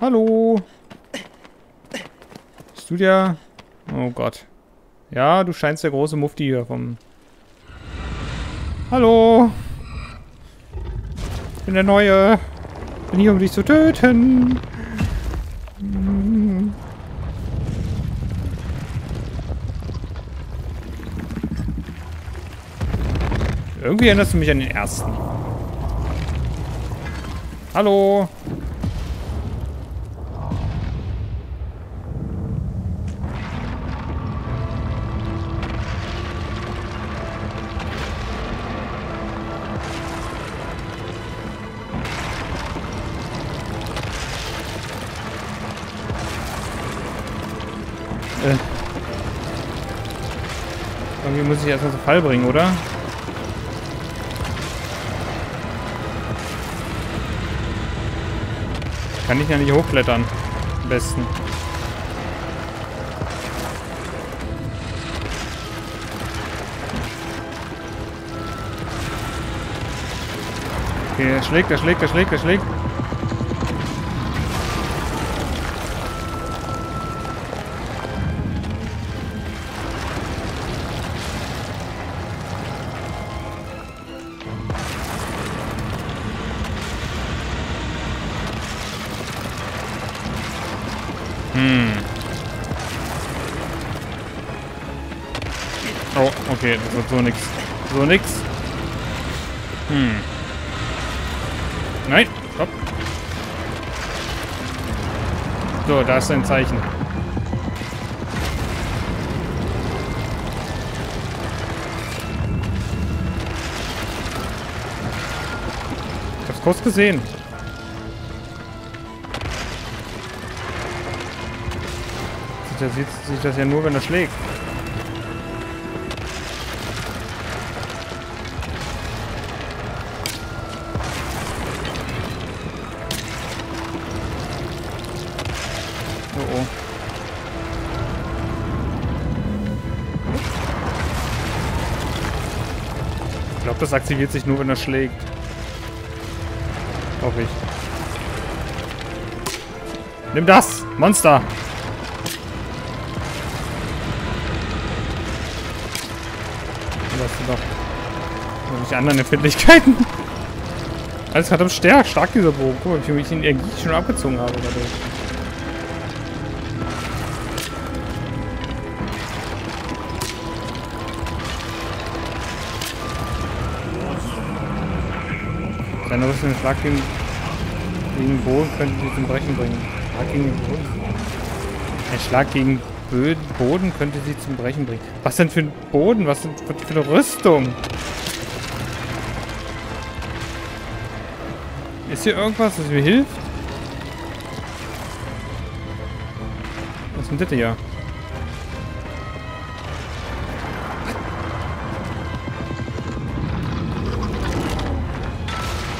Hallo. Bist du der... Oh Gott. Ja, du scheinst der große Mufti hier vom... Hallo. Ich bin der Neue. Bin hier, um dich zu töten. Irgendwie erinnerst du mich an den ersten. Hallo. Äh. Irgendwie muss ich erstmal zu Fall bringen, oder? Kann ich ja nicht hochklettern. Am besten. Okay, er schlägt, er schlägt, er schlägt, er schlägt. Hm. Oh, okay, das wird so nix. So nix. Hm. Nein, stopp. So, da ist ein Zeichen. Ich hab's kurz gesehen. Der sieht sich das ja nur, wenn er schlägt. Oh oh. Ich glaube, das aktiviert sich nur, wenn er schlägt. Hoffe ich. Nimm das! Monster! Noch nicht anderen Empfindlichkeiten. Alles verdammt stark, stark dieser Bogen. Guck mal, wie viel ich die Energie schon abgezogen habe dadurch. Deine Rüstung Schlag gegen, gegen den Boden könnte sie zum Brechen bringen. Schlag gegen den Boden. Ein Schlag gegen Boden könnte sie zum Brechen bringen. Was denn für ein Boden? Was denn für eine Rüstung? Ist hier irgendwas, das mir hilft? Was ist denn das hier?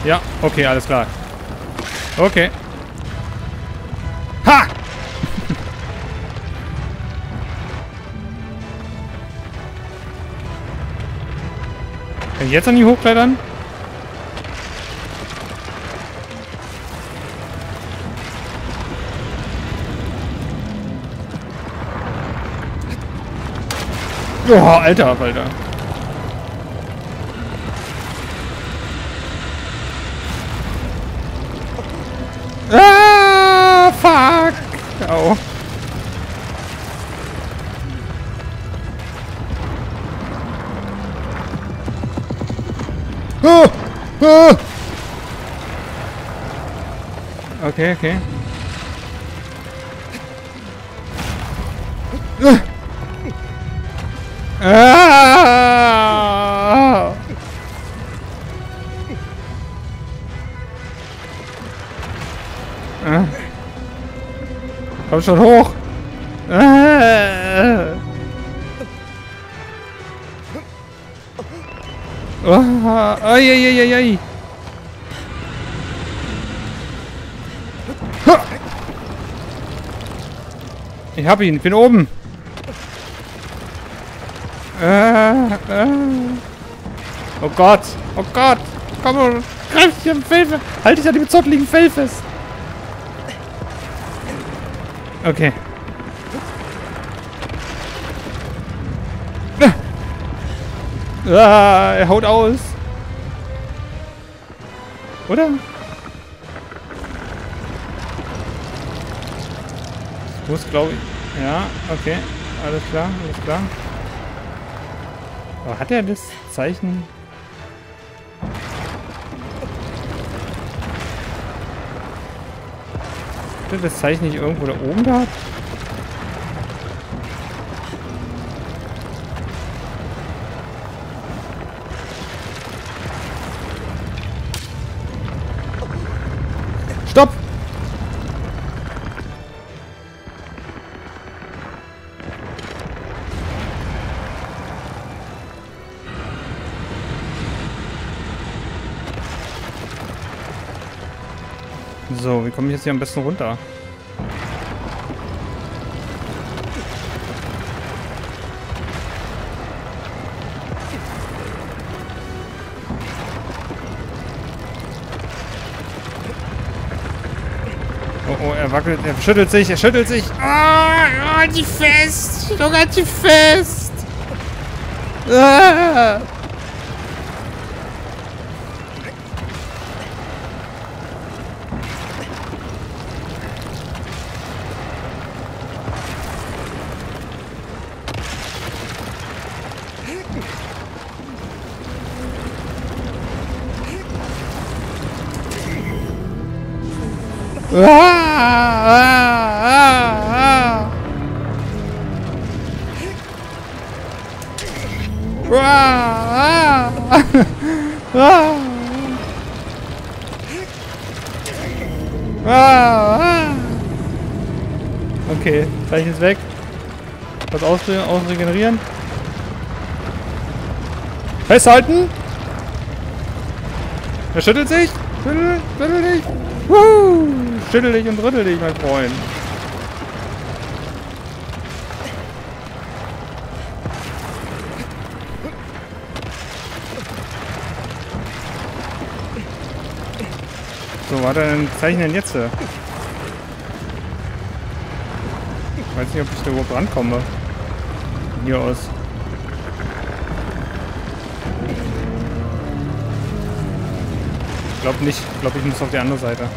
Ja, okay, alles klar. Okay. Kann ich jetzt an die hochklettern? Oh, Alter, Alter. Okay, okay. Ah. Ah! Ah. Komm schon hoch! Ah! Ai, ai, ai, ai! Ich hab ihn, ich bin oben! Äh, äh. Oh Gott, oh Gott! Komm, greif dich am Fell! Halt dich an dem zotteligen Fell! Okay. Ah, er haut aus. Oder? Muss, glaube ich... Ja, okay. Alles klar, alles klar. Aber hat er das Zeichen... Hat er das Zeichen nicht irgendwo da oben gehabt? So, wie komme ich jetzt hier am besten runter? Oh, oh, er wackelt, er schüttelt sich, er schüttelt sich. Ah, halt dich fest! Junge, halt dich fest! Ah. Okay, Zeichen ist weg. Was ausre ausregenerieren. Festhalten! Er schüttelt sich! Schüttel, schüttel dich! Woo! Schüttel dich und rüttel dich, mein Freund. So, warte, dann zeichnen jetzt? Ich weiß nicht, ob ich da überhaupt rankomme. Von Hier aus. Ich glaube nicht. Ich glaube, ich muss auf die andere Seite.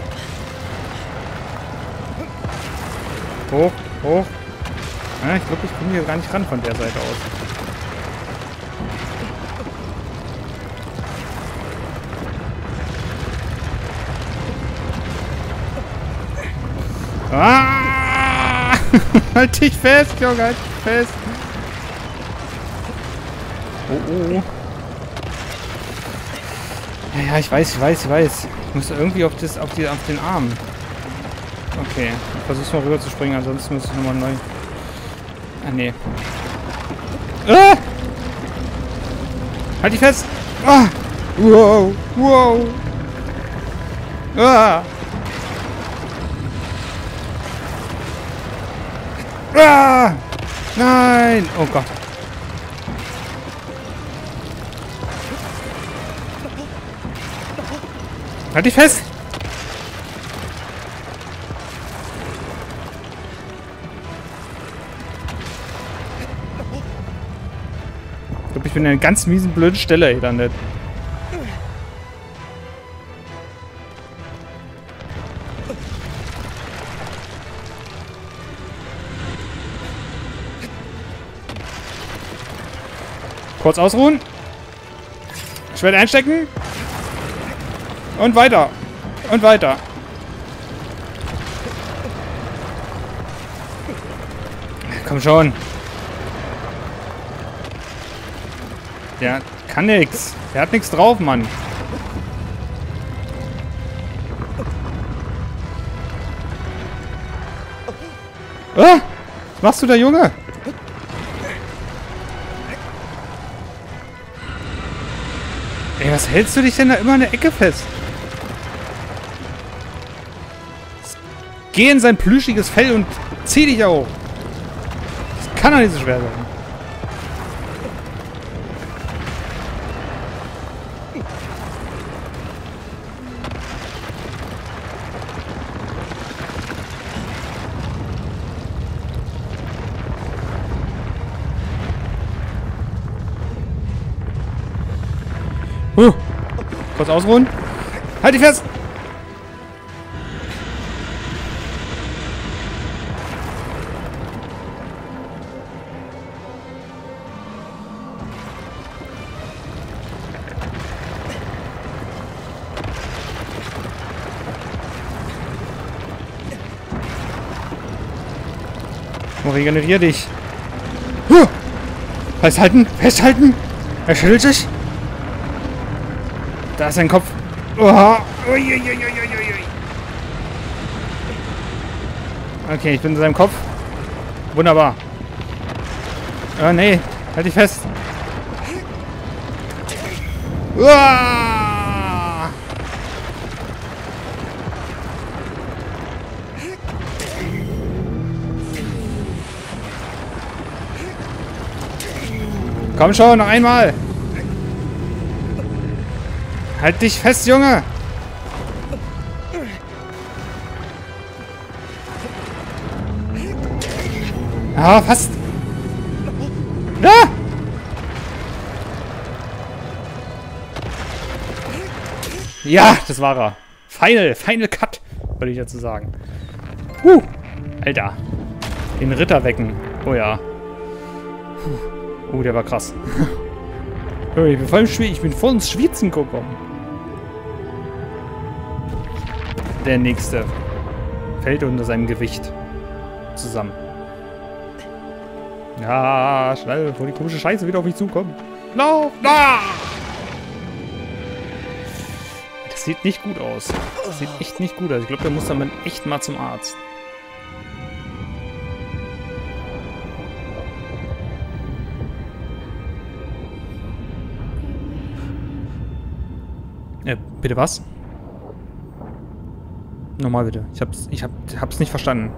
Hoch, hoch. Ja, ich glaube, ich komme hier gar nicht ran von der Seite aus. Ah! halt dich fest, Junge, halt dich fest. Oh, oh, oh. Ja, ja, ich weiß, ich weiß, ich weiß. Ich muss irgendwie auf, das, auf, die, auf den Arm. Okay, ich versuch's mal rüber zu springen, ansonsten muss ich nochmal neu... Ah, nee. Ah! Halt dich fest! Ah! Wow! Wow! Ah! Ah! Nein! Oh Gott. Halt dich fest! Ich glaube, ich bin in einer ganz miesen, blöden Stelle gelandet. Kurz ausruhen. Schwert einstecken. Und weiter. Und weiter. Komm schon. Der kann nix. Der hat nichts drauf, Mann. Ah, was machst du da, Junge? Ey, was hältst du dich denn da immer in der Ecke fest? Geh in sein plüschiges Fell und zieh dich auch. Das kann doch nicht so schwer sein. Kurz ausruhen. Halt dich fest! Regenerier dich. Huh! Festhalten! Festhalten! Er schüttelt sich. Da ist sein Kopf. Oha. Okay, ich bin in seinem Kopf. Wunderbar. Oh, nee. Halt dich fest. Uah! Komm schon, noch einmal. Halt dich fest, Junge! Ah, fast! Ah! Ja, das war er. Final, Final Cut, würde ich dazu sagen. Huh, Alter. Den Ritter wecken. Oh ja. Oh, der war krass. ich bin voll im Ich bin voll ins Schwitzen gekommen der nächste fällt unter seinem Gewicht zusammen. Ja, schnell, bevor die komische Scheiße wieder auf mich zukommt. Lauf! No! Das sieht nicht gut aus. Das sieht echt nicht gut aus. Ich glaube, der muss dann echt mal zum Arzt. Äh, bitte was? Nochmal bitte. Ich hab's, ich hab, hab's nicht verstanden.